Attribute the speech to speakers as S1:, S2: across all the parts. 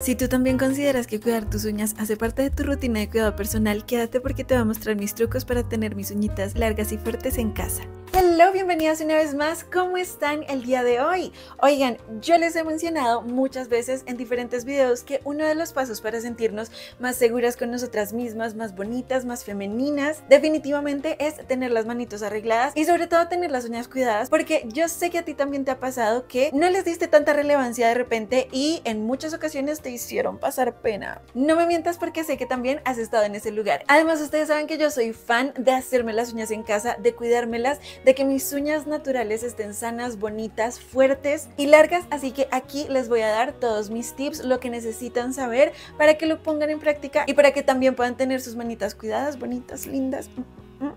S1: Si tú también consideras que cuidar tus uñas hace parte de tu rutina de cuidado personal, quédate porque te voy a mostrar mis trucos para tener mis uñitas largas y fuertes en casa. Hello, bienvenidos una vez más. ¿Cómo están el día de hoy? Oigan, yo les he mencionado muchas veces en diferentes videos que uno de los pasos para sentirnos más seguras con nosotras mismas, más bonitas, más femeninas, definitivamente es tener las manitos arregladas y sobre todo tener las uñas cuidadas, porque yo sé que a ti también te ha pasado que no les diste tanta relevancia de repente y en muchas ocasiones te hicieron pasar pena. No me mientas porque sé que también has estado en ese lugar. Además, ustedes saben que yo soy fan de hacerme las uñas en casa, de cuidármelas, de que mis uñas naturales estén sanas, bonitas, fuertes y largas, así que aquí les voy a dar todos mis tips, lo que necesitan saber para que lo pongan en práctica y para que también puedan tener sus manitas cuidadas, bonitas, lindas.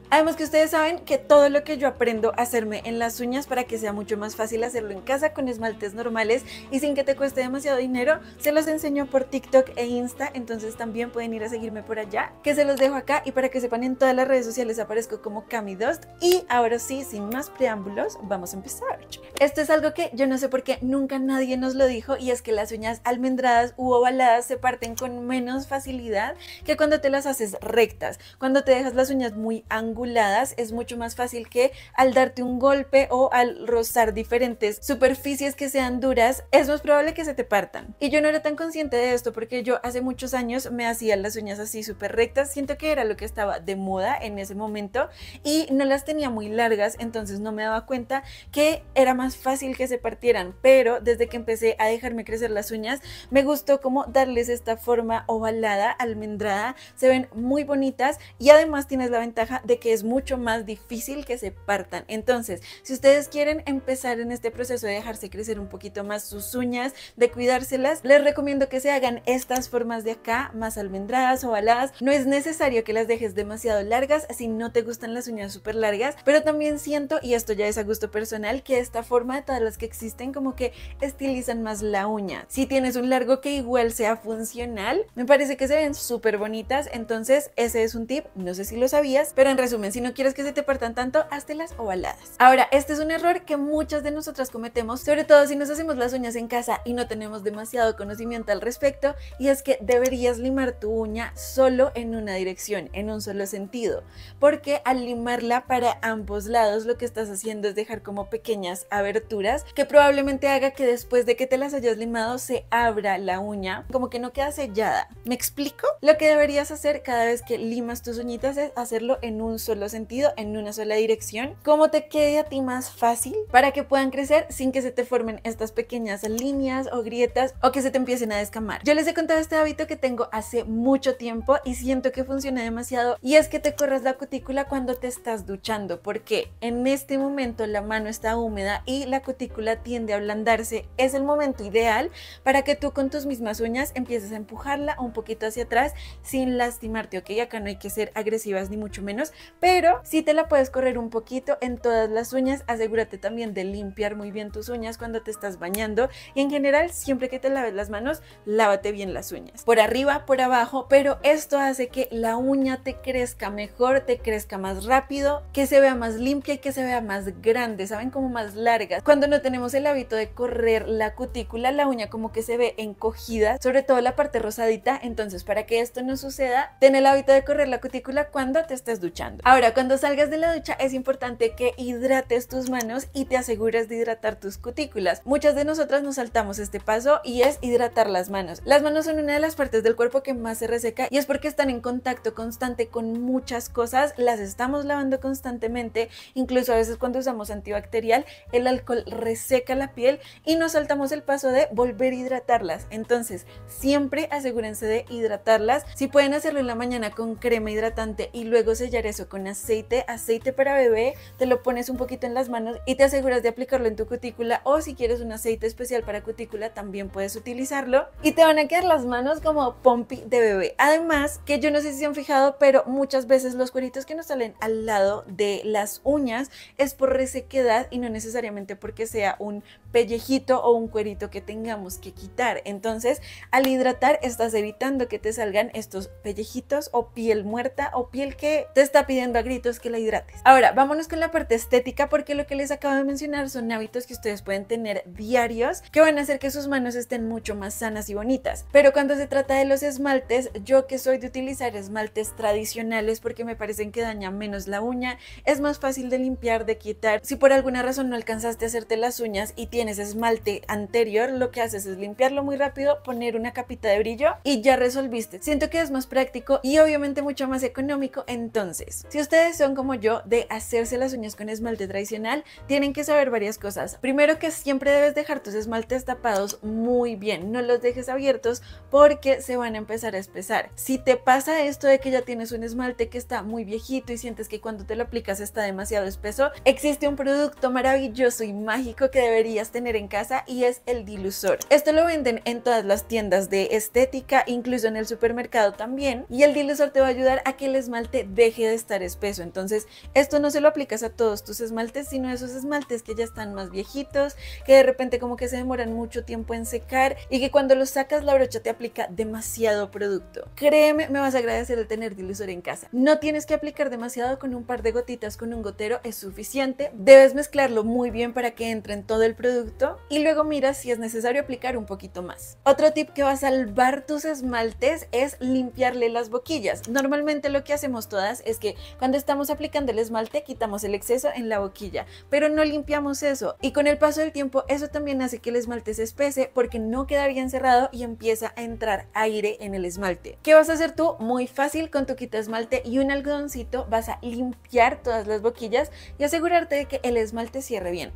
S1: Además que ustedes saben que todo lo que yo aprendo a hacerme en las uñas para que sea mucho más fácil hacerlo en casa con esmaltes normales y sin que te cueste demasiado dinero, se los enseño por TikTok e Insta, entonces también pueden ir a seguirme por allá, que se los dejo acá. Y para que sepan en todas las redes sociales aparezco como Cami Dust y ahora sí, sin más preámbulos, vamos a empezar. Esto es algo que yo no sé por qué nunca nadie nos lo dijo y es que las uñas almendradas u ovaladas se parten con menos facilidad que cuando te las haces rectas, cuando te dejas las uñas muy anguladas es mucho más fácil que al darte un golpe o al rozar diferentes superficies que sean duras, es más probable que se te partan. Y yo no era tan consciente de esto porque yo hace muchos años me hacía las uñas así súper rectas, siento que era lo que estaba de moda en ese momento y no las tenía muy largas, entonces no me daba cuenta que era más fácil que se partieran, pero desde que empecé a dejarme crecer las uñas, me gustó como darles esta forma ovalada, almendrada, se ven muy bonitas y además tienes la ventaja de que es mucho más difícil que se partan. Entonces, si ustedes quieren empezar en este proceso de dejarse crecer un poquito más sus uñas, de cuidárselas, les recomiendo que se hagan estas formas de acá, más almendradas, ovaladas. No es necesario que las dejes demasiado largas si no te gustan las uñas súper largas, pero también siento, y esto ya es a gusto personal, que esta forma de todas las que existen como que estilizan más la uña. Si tienes un largo que igual sea funcional, me parece que se ven súper bonitas, entonces ese es un tip, no sé si lo sabías, pero en resumen, si no quieres que se te partan tanto, las ovaladas. Ahora, este es un error que muchas de nosotras cometemos, sobre todo si nos hacemos las uñas en casa y no tenemos demasiado conocimiento al respecto, y es que deberías limar tu uña solo en una dirección, en un solo sentido, porque al limarla para ambos lados lo que estás haciendo es dejar como pequeñas aberturas que probablemente haga que después de que te las hayas limado se abra la uña, como que no queda sellada. ¿Me explico? Lo que deberías hacer cada vez que limas tus uñitas es hacerlo en un solo sentido, en una sola dirección, cómo te quede a ti más fácil para que puedan crecer sin que se te formen estas pequeñas líneas o grietas o que se te empiecen a descamar. Yo les he contado este hábito que tengo hace mucho tiempo y siento que funciona demasiado y es que te corras la cutícula cuando te estás duchando porque en este momento la mano está húmeda y la cutícula tiende a ablandarse. Es el momento ideal para que tú con tus mismas uñas empieces a empujarla un poquito hacia atrás sin lastimarte, ok? Acá no hay que ser agresivas ni mucho menos, pero si te la puedes correr un poquito en todas las uñas, asegúrate también de limpiar muy bien tus uñas cuando te estás bañando y en general siempre que te laves las manos, lávate bien las uñas, por arriba, por abajo, pero esto hace que la uña te crezca mejor, te crezca más rápido, que se vea más limpia y que se vea más grande, ¿saben? Como más larga. Cuando no tenemos el hábito de correr la cutícula, la uña como que se ve encogida, sobre todo la parte rosadita, entonces para que esto no suceda, ten el hábito de correr la cutícula cuando te estés duchando. Ahora, cuando salgas de la ducha es importante que hidrates tus manos y te asegures de hidratar tus cutículas. Muchas de nosotras nos saltamos este paso y es hidratar las manos. Las manos son una de las partes del cuerpo que más se reseca y es porque están en contacto constante con muchas cosas, las estamos lavando constantemente, incluso a veces cuando usamos antibacterial, el alcohol reseca la piel y nos saltamos el paso de volver a hidratarlas. Entonces, siempre asegúrense de hidratarlas. Si pueden hacerlo en la mañana con crema hidratante y luego sellar eso con aceite, aceite para bebé, te lo pones un poquito en las manos y te aseguras de aplicarlo en tu cutícula o si quieres un aceite especial para cutícula también puedes utilizarlo y te van a quedar las manos como pompi de bebé. Además, que yo no sé si se han fijado, pero muchas veces los cueritos que nos salen al lado de las uñas es por resequedad y no necesariamente porque sea un pellejito o un cuerito que tengamos que quitar. Entonces, al hidratar estás evitando que te salgan estos pellejitos o piel muerta o piel que te está pidiendo a gritos que la hidrates. Ahora, vámonos con la parte estética porque lo que les acabo de mencionar son hábitos que ustedes pueden tener diarios que van a hacer que sus manos estén mucho más sanas y bonitas. Pero cuando se trata de los esmaltes, yo que soy de utilizar esmaltes tradicionales porque me parecen que dañan menos la uña, es más fácil de limpiar, de quitar. Si por alguna razón no alcanzaste a hacerte las uñas y tienes esmalte anterior, lo que haces es limpiarlo muy rápido, poner una capita de brillo y ya resolviste. Siento que es más práctico y obviamente mucho más económico. Entonces, si ustedes son como yo de hacerse las uñas con esmalte tradicional, tienen que saber varias cosas. Primero que siempre debes dejar tus esmaltes tapados muy bien, no los dejes abiertos porque se van a empezar a espesar. Si te pasa esto de que ya tienes un esmalte que está muy viejito y sientes que cuando te lo aplicas está demasiado espeso, existe un producto maravilloso y mágico que deberías tener en casa y es el dilusor. Esto lo venden en todas las tiendas de estética, incluso en el supermercado también, y el dilusor te va a ayudar a que el esmalte deje de estar espeso. Entonces, esto no se lo aplicas a todos tus esmaltes, sino a esos esmaltes que ya están más viejitos, que de repente como que se demoran mucho tiempo en secar y que cuando los sacas la brocha te aplica demasiado producto. Créeme, me vas a agradecer el tener dilusor en casa. No tienes que aplicar demasiado con un par de gotitas con un gotero, es suficiente. Debes mezclarlo muy bien para que entre en todo el producto y luego miras si es necesario aplicar un poquito más. Otro tip que va a salvar tus esmaltes es limpiarle las boquillas. Normalmente lo que hacemos todas es cuando estamos aplicando el esmalte quitamos el exceso en la boquilla, pero no limpiamos eso y con el paso del tiempo eso también hace que el esmalte se espese porque no queda bien cerrado y empieza a entrar aire en el esmalte. ¿Qué vas a hacer tú? Muy fácil, con tu quita esmalte y un algodoncito vas a limpiar todas las boquillas y asegurarte de que el esmalte cierre bien.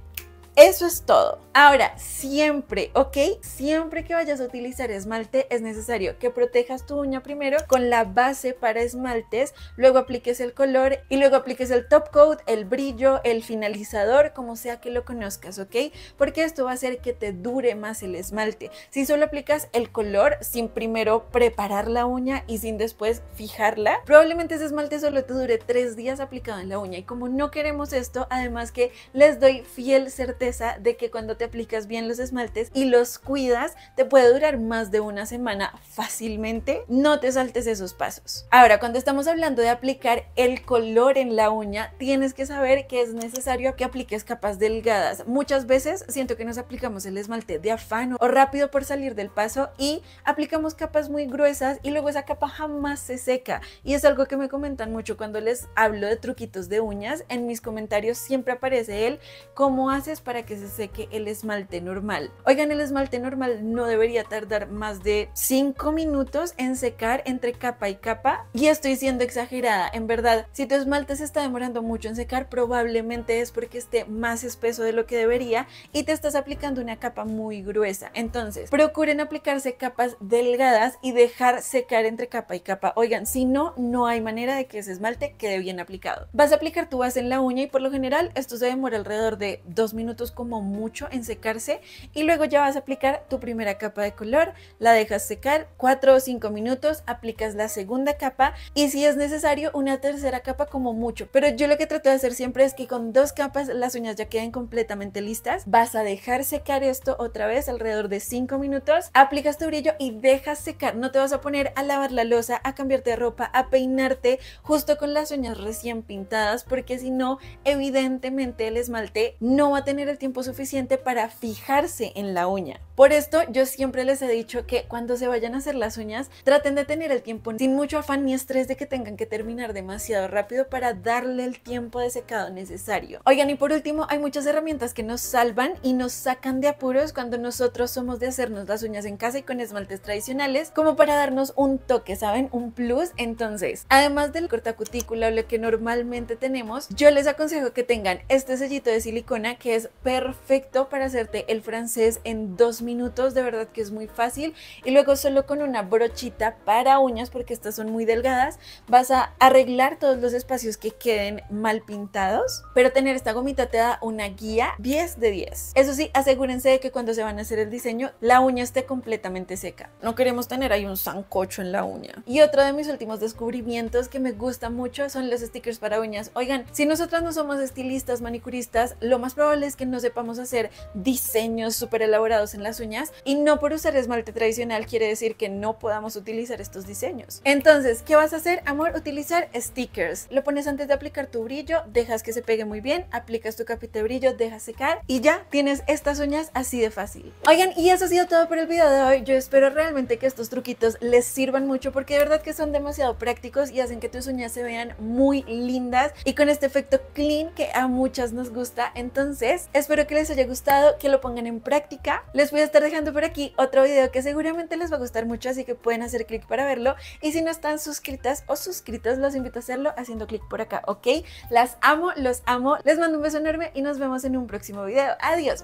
S1: Eso es todo. Ahora, siempre, ¿ok? Siempre que vayas a utilizar esmalte es necesario que protejas tu uña primero con la base para esmaltes, luego apliques el color y luego apliques el top coat, el brillo, el finalizador, como sea que lo conozcas, ¿ok? Porque esto va a hacer que te dure más el esmalte. Si solo aplicas el color sin primero preparar la uña y sin después fijarla, probablemente ese esmalte solo te dure tres días aplicado en la uña y como no queremos esto, además que les doy fiel certeza de que cuando te aplicas bien los esmaltes y los cuidas, te puede durar más de una semana fácilmente. No te saltes esos pasos. Ahora, cuando estamos hablando de aplicar el color en la uña, tienes que saber que es necesario que apliques capas delgadas. Muchas veces siento que nos aplicamos el esmalte de afán o rápido por salir del paso y aplicamos capas muy gruesas y luego esa capa jamás se seca. Y es algo que me comentan mucho cuando les hablo de truquitos de uñas. En mis comentarios siempre aparece él, ¿cómo haces para que se seque el esmalte normal. Oigan, el esmalte normal no debería tardar más de 5 minutos en secar entre capa y capa. Y estoy siendo exagerada, en verdad, si tu esmalte se está demorando mucho en secar, probablemente es porque esté más espeso de lo que debería y te estás aplicando una capa muy gruesa. Entonces, procuren aplicarse capas delgadas y dejar secar entre capa y capa. Oigan, si no, no hay manera de que ese esmalte quede bien aplicado. Vas a aplicar tu base en la uña y por lo general esto se demora alrededor de 2 minutos como mucho en secarse y luego ya vas a aplicar tu primera capa de color, la dejas secar 4 o 5 minutos, aplicas la segunda capa y si es necesario una tercera capa como mucho. Pero yo lo que trato de hacer siempre es que con dos capas las uñas ya queden completamente listas. Vas a dejar secar esto otra vez alrededor de 5 minutos, aplicas tu brillo y dejas secar. No te vas a poner a lavar la losa, a cambiarte de ropa, a peinarte justo con las uñas recién pintadas porque si no, evidentemente el esmalte no va a tener el tiempo suficiente para fijarse en la uña. Por esto yo siempre les he dicho que cuando se vayan a hacer las uñas traten de tener el tiempo sin mucho afán ni estrés de que tengan que terminar demasiado rápido para darle el tiempo de secado necesario. Oigan y por último hay muchas herramientas que nos salvan y nos sacan de apuros cuando nosotros somos de hacernos las uñas en casa y con esmaltes tradicionales como para darnos un toque, ¿saben? Un plus. Entonces, además del cortacutícula o lo que normalmente tenemos, yo les aconsejo que tengan este sellito de silicona que es perfecto para hacerte el francés en dos minutos, de verdad que es muy fácil. Y luego solo con una brochita para uñas, porque estas son muy delgadas, vas a arreglar todos los espacios que queden mal pintados. Pero tener esta gomita te da una guía 10 de 10. Eso sí, asegúrense de que cuando se van a hacer el diseño, la uña esté completamente seca. No queremos tener ahí un sancocho en la uña. Y otro de mis últimos descubrimientos que me gusta mucho son los stickers para uñas. Oigan, si nosotros no somos estilistas, manicuristas, lo más probable es que no no sepamos hacer diseños súper elaborados en las uñas y no por usar esmalte tradicional quiere decir que no podamos utilizar estos diseños. Entonces, ¿qué vas a hacer, amor? Utilizar stickers. Lo pones antes de aplicar tu brillo, dejas que se pegue muy bien, aplicas tu capita de brillo, dejas secar y ya tienes estas uñas así de fácil. Oigan, y eso ha sido todo por el video de hoy. Yo espero realmente que estos truquitos les sirvan mucho porque de verdad que son demasiado prácticos y hacen que tus uñas se vean muy lindas y con este efecto clean que a muchas nos gusta. Entonces, espero que les haya gustado, que lo pongan en práctica. Les voy a estar dejando por aquí otro video que seguramente les va a gustar mucho, así que pueden hacer clic para verlo. Y si no están suscritas o suscritos, los invito a hacerlo haciendo clic por acá, ¿ok? Las amo, los amo, les mando un beso enorme y nos vemos en un próximo video. Adiós.